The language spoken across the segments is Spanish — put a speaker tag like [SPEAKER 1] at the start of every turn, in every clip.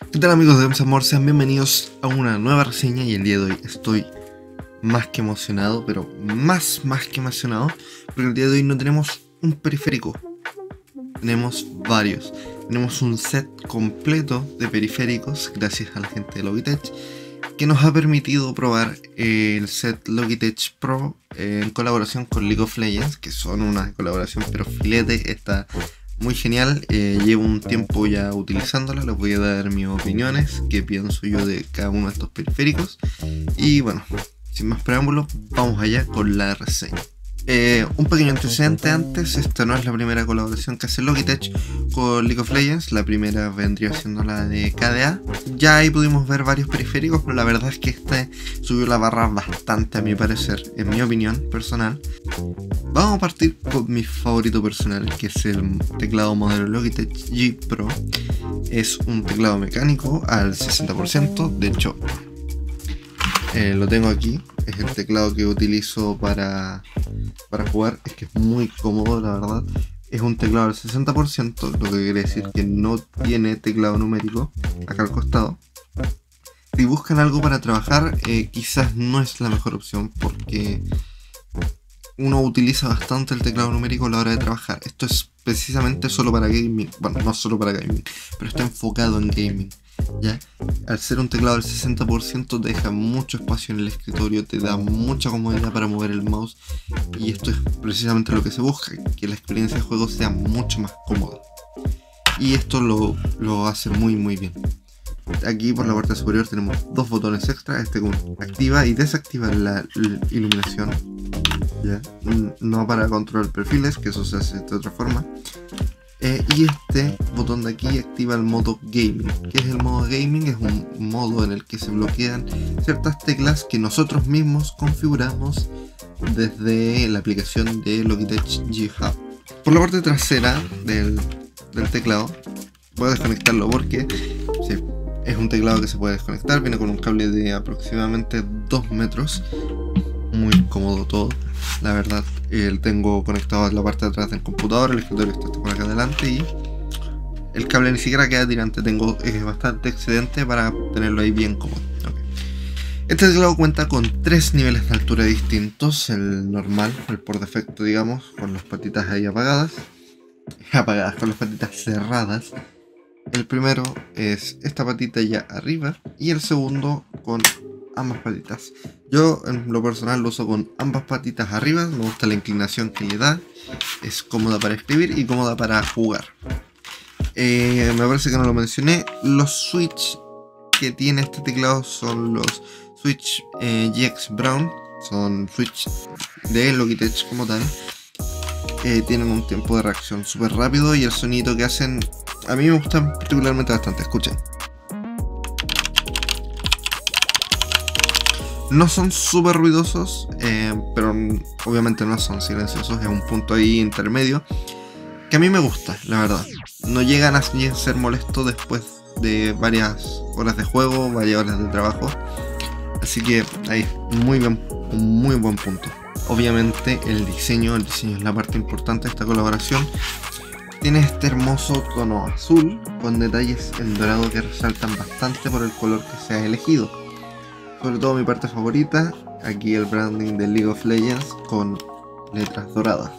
[SPEAKER 1] ¿Qué tal amigos de Games Amor? Sean bienvenidos a una nueva reseña y el día de hoy estoy más que emocionado, pero más, más que emocionado, porque el día de hoy no tenemos un periférico, tenemos varios. Tenemos un set completo de periféricos gracias a la gente de Logitech que nos ha permitido probar el set Logitech Pro en colaboración con League of Legends, que son una colaboración pero filete, está muy genial, eh, llevo un tiempo ya utilizándola, les voy a dar mis opiniones, qué pienso yo de cada uno de estos periféricos y bueno, sin más preámbulos, vamos allá con la reseña. Eh, un pequeño antecedente antes, esta no es la primera colaboración que hace Logitech con League of Legends, la primera vendría siendo la de KDA. Ya ahí pudimos ver varios periféricos, pero la verdad es que este subió la barra bastante a mi parecer, en mi opinión personal. Vamos a partir con mi favorito personal, que es el teclado modelo Logitech G Pro. Es un teclado mecánico al 60%, de hecho eh, lo tengo aquí, es el teclado que utilizo para, para jugar, es que es muy cómodo la verdad. Es un teclado al 60%, lo que quiere decir que no tiene teclado numérico acá al costado. Si buscan algo para trabajar, eh, quizás no es la mejor opción porque uno utiliza bastante el teclado numérico a la hora de trabajar. Esto es precisamente solo para gaming. Bueno, no solo para gaming, pero está enfocado en gaming. ¿Ya? Al ser un teclado del 60% te deja mucho espacio en el escritorio, te da mucha comodidad para mover el mouse y esto es precisamente lo que se busca, que la experiencia de juego sea mucho más cómoda. Y esto lo, lo hace muy muy bien. Aquí por la parte superior tenemos dos botones extra, este activa y desactiva la, iluminación, ¿ya? no para controlar perfiles, que eso se hace de otra forma. Eh, y este botón de aquí activa el modo gaming. ¿Qué es el modo gaming? Es un modo en el que se bloquean ciertas teclas que nosotros mismos configuramos desde la aplicación de Logitech G Hub. Por la parte trasera del, teclado, voy a desconectarlo porque es un teclado que se puede desconectar, viene con un cable de aproximadamente 2 metros, muy cómodo todo la verdad. El tengo conectado a la parte de atrás del computador, el escritorio está por acá adelante y el cable ni siquiera queda tirante, tengo bastante excedente para tenerlo ahí bien cómodo. Este teclado cuenta con tres niveles de altura distintos, el normal, el por defecto digamos, con las patitas ahí apagadas, apagadas, con las patitas cerradas. El primero es esta patita ya arriba y el segundo con ambas patitas. Yo en lo personal lo uso con ambas patitas arriba, me gusta la inclinación que le da, es cómoda para escribir y cómoda para jugar. Eh, me parece que no lo mencioné, los switch que tiene este teclado son los switch eh, GX Brown, son switch de Logitech como tal. Eh, tienen un tiempo de reacción súper rápido y el sonido que hacen a mí me gustan particularmente bastante, escuchen. No son súper ruidosos, eh, pero obviamente no son silenciosos, es un punto ahí intermedio que a mí me gusta, la verdad. No llegan a ser molesto después de varias horas de juego, varias horas de trabajo. Así que ahí, muy bien, un muy buen punto. Obviamente el diseño, el diseño es la parte importante de esta colaboración. Tiene este hermoso tono azul con detalles en dorado que resaltan bastante por el color que se ha elegido sobre todo mi parte favorita, aquí el branding de League of Legends con letras doradas.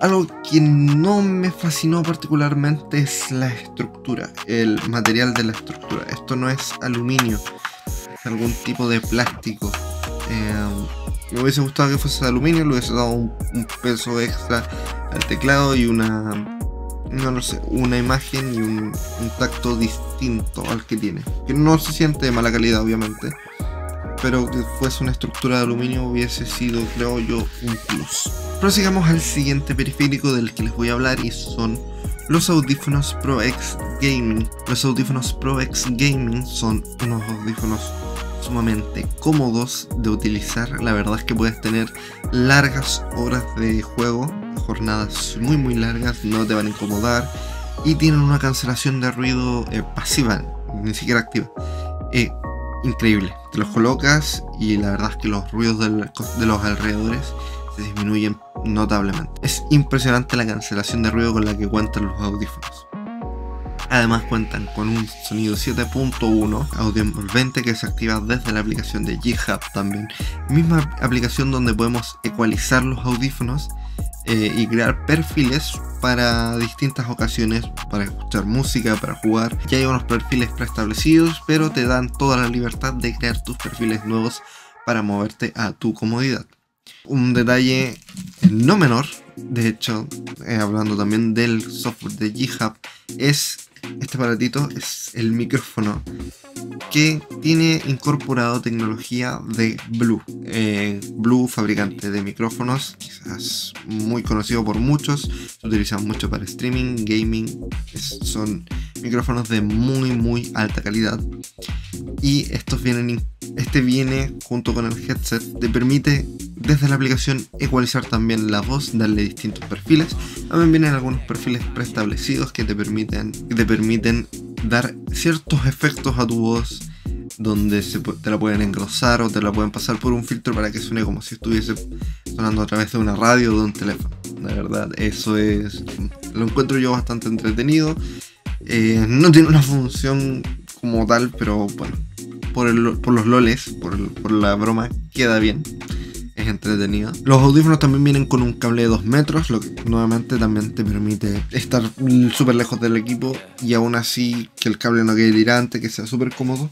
[SPEAKER 1] Algo que no me fascinó particularmente es la estructura, el material de la estructura. Esto no es aluminio, es algún tipo de plástico. Eh, me hubiese gustado que fuese aluminio, le hubiese dado un peso extra al teclado y una no lo sé, una imagen y un, tacto distinto al que tiene. Que no se siente de mala calidad, obviamente. Pero que fuese una estructura de aluminio hubiese sido, creo yo, un plus. Prosigamos al siguiente periférico del que les voy a hablar y son los audífonos Pro X Gaming. Los audífonos Pro X Gaming son unos audífonos sumamente cómodos de utilizar. La verdad es que puedes tener largas horas de juego jornadas muy muy largas, no te van a incomodar y tienen una cancelación de ruido eh, pasiva, ni siquiera activa. Eh, increíble, te los colocas y la verdad es que los ruidos de los alrededores se disminuyen notablemente. Es impresionante la cancelación de ruido con la que cuentan los audífonos. Además cuentan con un sonido 7.1 audio envolvente que se activa desde la aplicación de G-Hub también. Misma aplicación donde podemos ecualizar los audífonos eh, y crear perfiles para distintas ocasiones, para escuchar música, para jugar. Ya hay unos perfiles preestablecidos, pero te dan toda la libertad de crear tus perfiles nuevos para moverte a tu comodidad. Un detalle no menor, de hecho, eh, hablando también del software de G-Hub, es este aparatito, es el micrófono que tiene incorporado tecnología de Blue. Eh, Blue, fabricante de micrófonos, quizás muy conocido por muchos, se utilizan mucho para streaming, gaming, son micrófonos de muy muy alta calidad. Y estos vienen, este viene junto con el headset, te permite desde la aplicación ecualizar también la voz, darle distintos perfiles. También vienen algunos perfiles preestablecidos que te permiten, que te permiten dar ciertos efectos a tu voz donde se, te la pueden engrosar o te la pueden pasar por un filtro para que suene como si estuviese sonando a través de una radio o de un teléfono. La verdad, eso es. Lo encuentro yo bastante entretenido. Eh, no tiene una función como tal, pero bueno, por, los loles, por, por la broma, queda bien es entretenido. Los audífonos también vienen con un cable de 2 metros, lo que nuevamente también te permite estar súper lejos del equipo y aún así que el cable no quede tirante, que sea súper cómodo.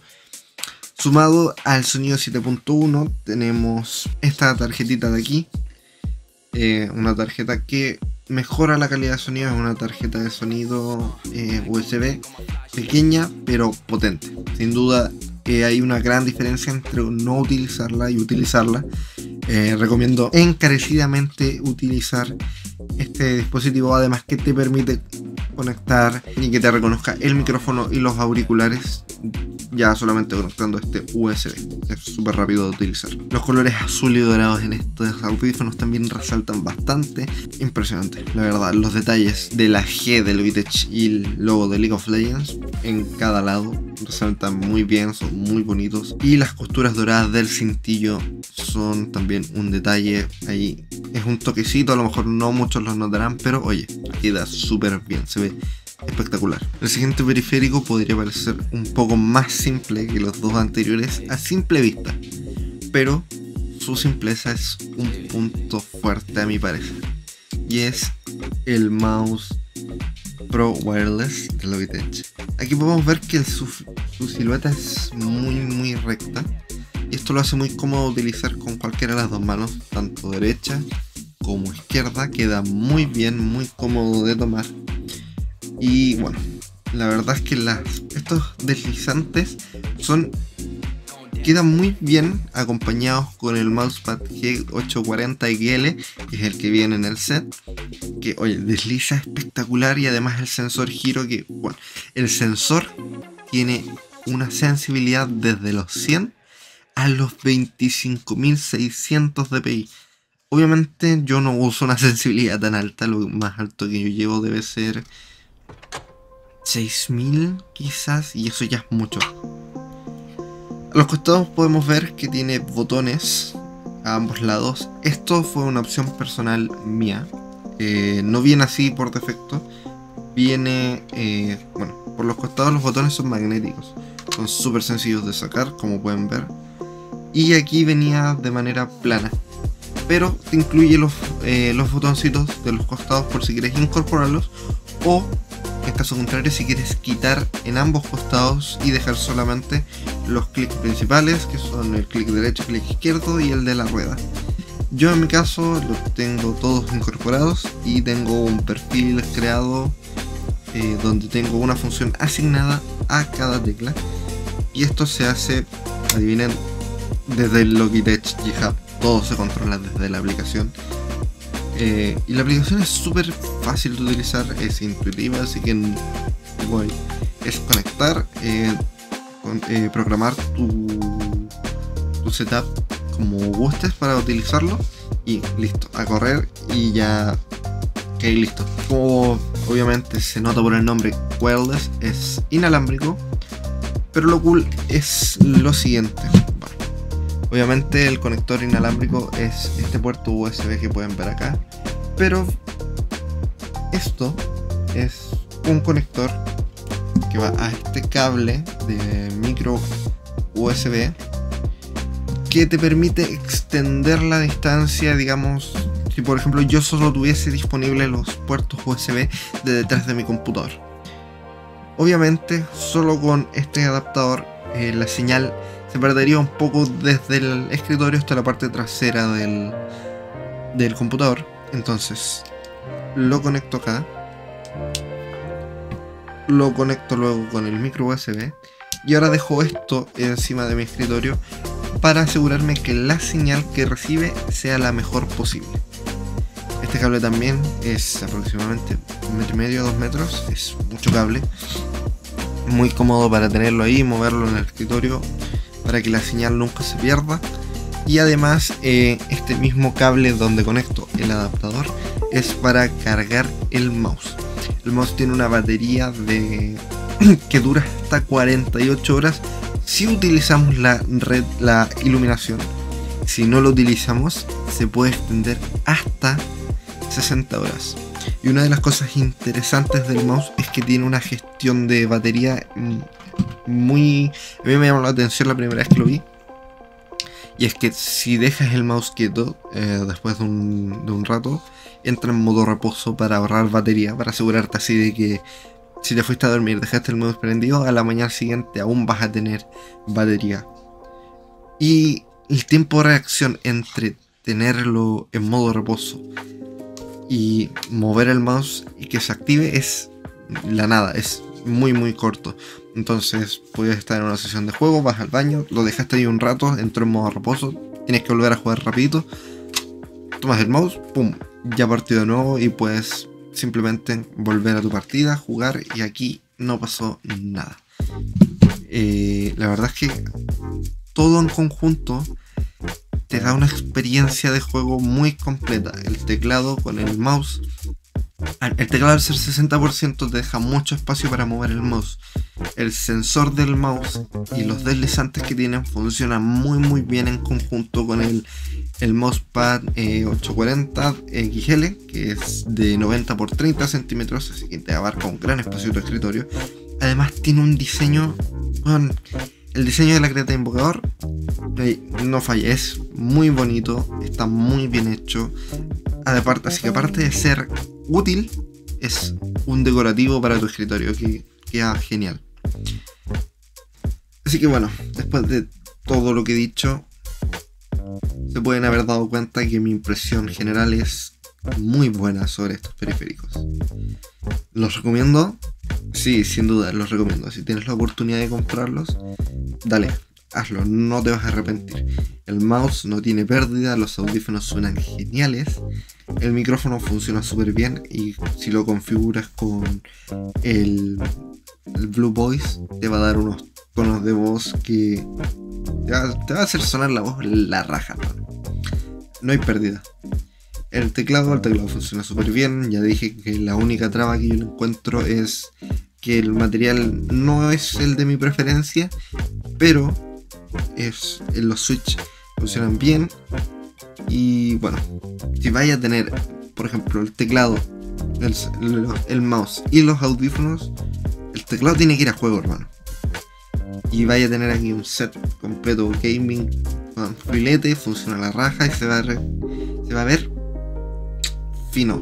[SPEAKER 1] Sumado al sonido 7.1 tenemos esta tarjetita de aquí, eh, una tarjeta que mejora la calidad de sonido, es una tarjeta de sonido eh, USB pequeña pero potente. Sin duda hay una gran diferencia entre no utilizarla y utilizarla. Eh, recomiendo encarecidamente utilizar este dispositivo, además que te permite conectar y que te reconozca el micrófono y los auriculares ya solamente conectando este USB. Es súper rápido de utilizar. Los colores azul y dorados en estos audífonos también resaltan bastante. Impresionante, la verdad. Los detalles de la G del Vitech y el logo de League of Legends en cada lado resaltan muy bien, son muy bonitos. Y las costuras doradas del cintillo son también un detalle ahí. Es un toquecito, a lo mejor no muchos lo notarán, pero oye, queda súper bien, se ve espectacular. El siguiente periférico podría parecer un poco más simple que los dos anteriores a simple vista, pero su simpleza es un punto fuerte a mi parecer. Y es el mouse Pro Wireless de Logitech. Aquí podemos ver que su, su silueta es muy muy recta y esto lo hace muy cómodo utilizar con cualquiera de las dos manos, tanto derecha como izquierda, queda muy bien, muy cómodo de tomar y bueno, la verdad es que estos deslizantes son quedan muy bien acompañados con el mousepad G840 XL, que es el que viene en el set. Que, oye, desliza espectacular y además el sensor giro que, bueno, el sensor tiene una sensibilidad desde los 100 a los 25.600 dpi. Obviamente yo no uso una sensibilidad tan alta, lo más alto que yo llevo debe ser 6000 quizás y eso ya es mucho. A los costados podemos ver que tiene botones a ambos lados. Esto fue una opción personal mía. Eh, no viene así por defecto. Viene, eh, bueno, por los costados los botones son magnéticos. Son súper sencillos de sacar, como pueden ver. Y aquí venía de manera plana. Pero te incluye los, eh, los botoncitos de los costados por si quieres incorporarlos. O en caso contrario, si quieres quitar en ambos costados y dejar solamente los clics principales, que son el clic derecho, clic izquierdo y el de la rueda. Yo en mi caso los tengo todos incorporados y tengo un perfil creado eh, donde tengo una función asignada a cada tecla. Y esto se hace, adivinen, desde el Logitech G Hub. Todo se controla desde la aplicación eh, y la aplicación es súper fácil de utilizar, es intuitiva, así que es conectar, eh, eh, programar tu, tu setup como gustes para utilizarlo y listo, a correr y ya ok, listo. Como obviamente se nota por el nombre wireless, es inalámbrico, pero lo cool es lo siguiente. Obviamente el conector inalámbrico es este puerto USB que pueden ver acá. Pero esto es un conector que va a este cable de micro USB que te permite extender la distancia, digamos, si por ejemplo yo solo tuviese disponible los puertos USB de detrás de mi computador. Obviamente, solo con este adaptador eh, la señal se perdería un poco desde el escritorio hasta la parte trasera del, del computador. Entonces, lo conecto acá. Lo conecto luego con el micro USB. Y ahora dejo esto encima de mi escritorio para asegurarme que la señal que recibe sea la mejor posible. Este cable también es aproximadamente un metro y medio, dos metros, es mucho cable. Muy cómodo para tenerlo ahí, moverlo en el escritorio para que la señal nunca se pierda. Y además eh, este mismo cable donde conecto el adaptador es para cargar el mouse. El mouse tiene una batería de que dura hasta 48 horas si utilizamos la red, la iluminación. Si no lo utilizamos, se puede extender hasta 60 horas. Y una de las cosas interesantes del mouse es que tiene una gestión de batería mm, muy... A mí me llamó la atención la primera vez que lo vi. Y es que si dejas el mouse quieto eh, después de un, de un rato, entra en modo reposo para ahorrar batería, para asegurarte así de que si te fuiste a dormir, dejaste el mouse prendido, a la mañana siguiente aún vas a tener batería. Y el tiempo de reacción entre tenerlo en modo reposo y mover el mouse y que se active es la nada, es muy muy corto. Entonces puedes estar en una sesión de juego, vas al baño, lo dejaste ahí un rato, entró en modo reposo, tienes que volver a jugar rapidito, tomas el mouse, pum, ya partido de nuevo y puedes simplemente volver a tu partida, jugar y aquí no pasó nada. Eh, la verdad es que todo en conjunto te da una experiencia de juego muy completa. El teclado con el mouse. El teclado al ser 60% te deja mucho espacio para mover el mouse. El sensor del mouse y los deslizantes que tienen funcionan muy muy bien en conjunto con el, el mousepad 840 eh, XL, que es de 90 por 30 centímetros, así que te abarca un gran espacio de tu escritorio. Además tiene un diseño... el diseño de la creta de invocador no falla, es muy bonito, está muy bien hecho. Así que aparte de ser útil, es un decorativo para tu escritorio que queda genial. Así que bueno, después de todo lo que he dicho, se pueden haber dado cuenta que mi impresión general es muy buena sobre estos periféricos. ¿Los recomiendo? Sí, sin duda, los recomiendo. Si tienes la oportunidad de comprarlos, dale, hazlo, no te vas a arrepentir. El mouse no tiene pérdida, los audífonos suenan geniales, el micrófono funciona súper bien y si lo configuras con el, Blue Voice te va a dar unos tonos de voz que te va, a hacer sonar la voz la raja. No, hay pérdida. El teclado, el teclado funciona súper bien. Ya dije que la única traba que yo encuentro es que el material no es el de mi preferencia, pero es, en los Switch funcionan bien. Y bueno, si vaya a tener, por ejemplo, el teclado, el, mouse y los audífonos, el teclado tiene que ir a juego, hermano. Y vaya a tener aquí un set completo gaming con filete, funciona la raja y se va a, se va a ver fino,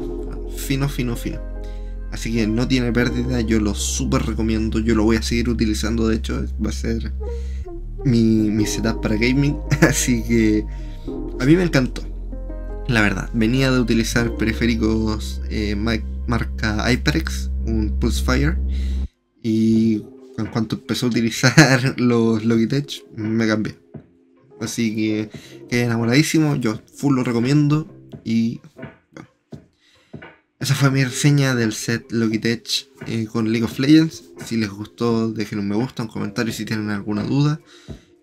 [SPEAKER 1] fino, fino, fino. Así que no tiene pérdida, yo lo súper recomiendo, yo lo voy a seguir utilizando, de hecho, va a ser mi, setup para gaming. Así que a mí me encantó. La verdad, venía de utilizar periféricos eh, marca HyperX, un Pulsefire. Y en cuanto empezó a utilizar los Logitech, me cambié. Así que quedé enamoradísimo. Yo full lo recomiendo. Y. Esa fue mi reseña del set Logitech eh, con League of Legends. Si les gustó, dejen un me gusta, un comentario si tienen alguna duda.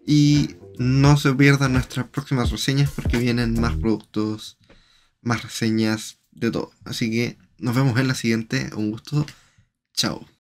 [SPEAKER 1] Y no se pierdan nuestras próximas reseñas porque vienen más productos, más reseñas de todo. Así que nos vemos en la siguiente. Un gusto. Chao.